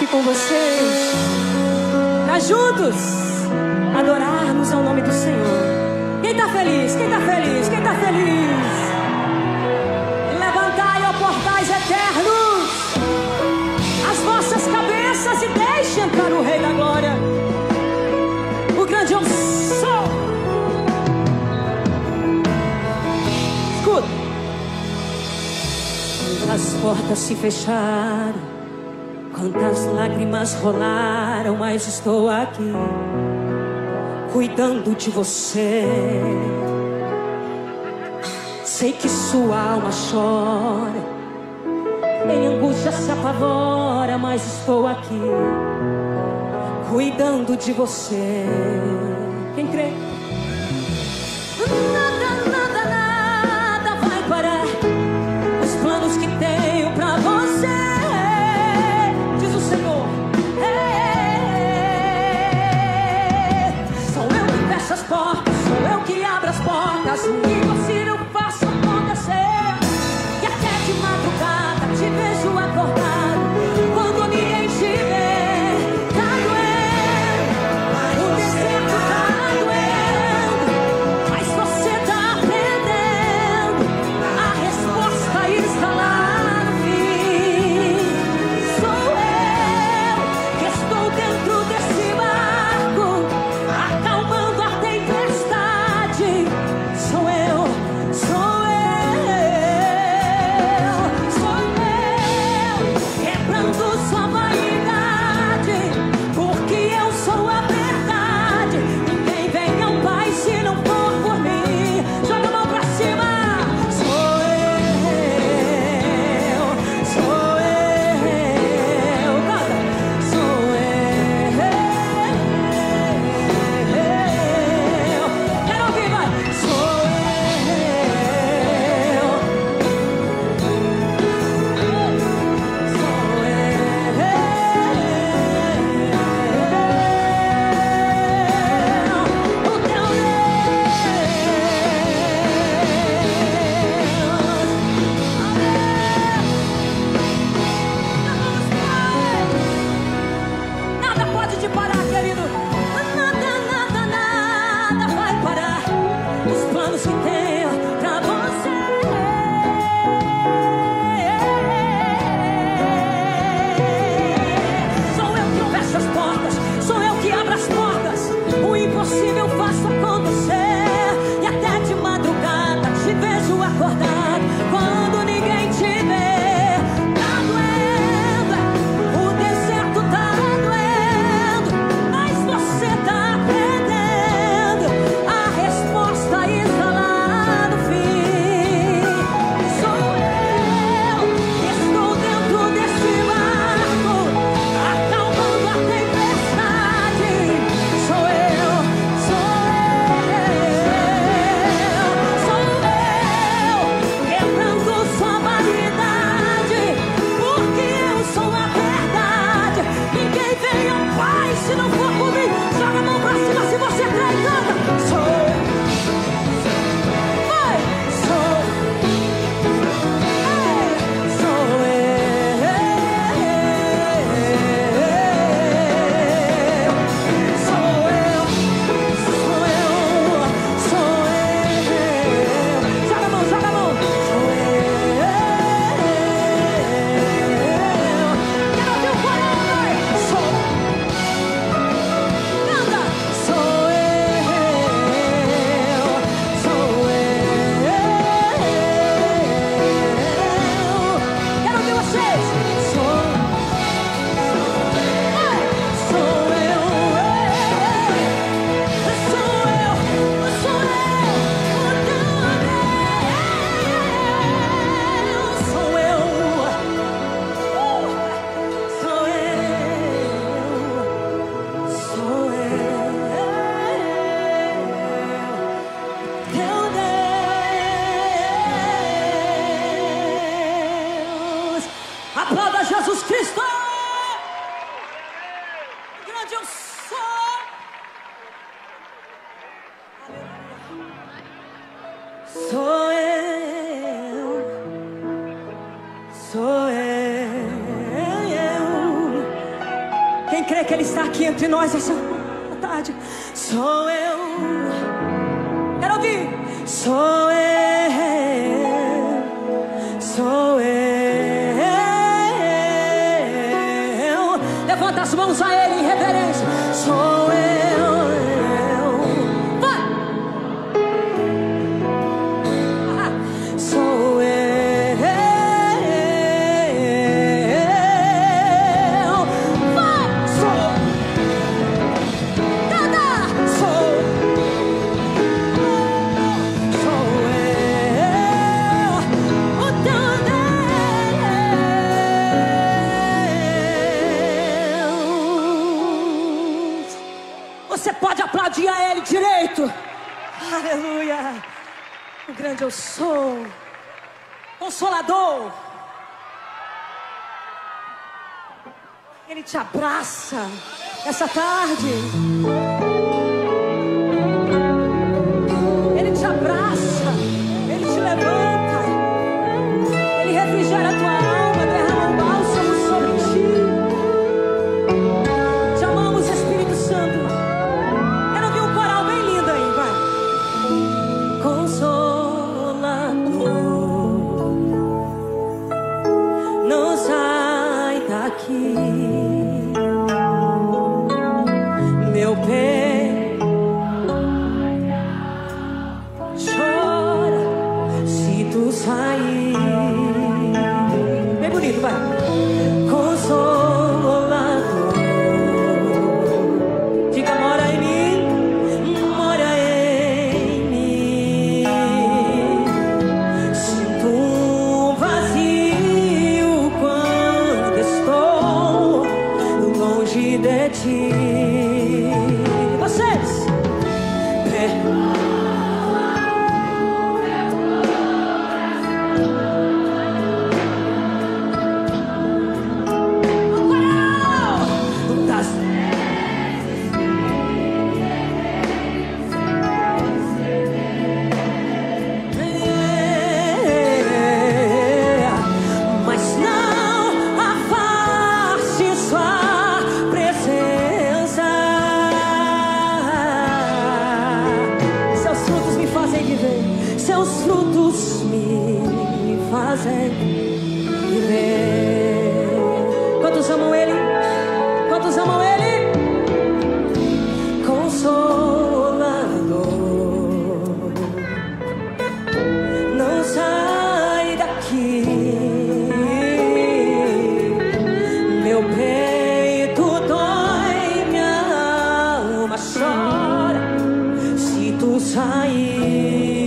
aqui com vocês, para juntos adorarmos ao nome do Senhor. Quem está feliz? Quem está feliz? Quem está feliz? Levantai, ó portais eternos, as vossas cabeças e deixe entrar o Rei da Glória. O grande eu sou. Escuta. As portas se fecharam Quantas lágrimas rolaram, mas estou aqui cuidando de você. Sei que sua alma chora, em angústia se apavora, mas estou aqui cuidando de você. Quem crê? Não. Sou eu, sou eu. Quem crê que Ele está aqui entre nós essa tarde? Sou eu. Quero ouvir. Sou consolador. Ele te abraça essa tarde. Os frutos me fazem viver. Quantos amam Ele? Quantos amam Ele? Consolador, não sai daqui. Meu peito dói, minha alma chora. Se tu sair.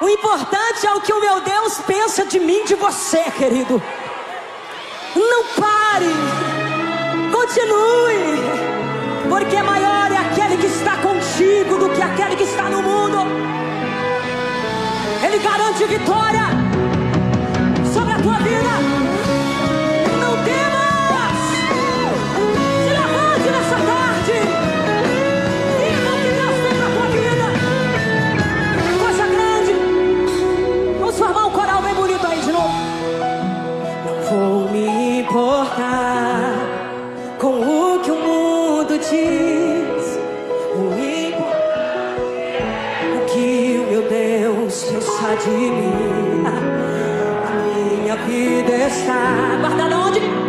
O importante é o que o meu Deus pensa de mim, de você, querido. Não pare, continue, porque é maior. give you glory. esqueça de mim. A minha vida está guardada onde?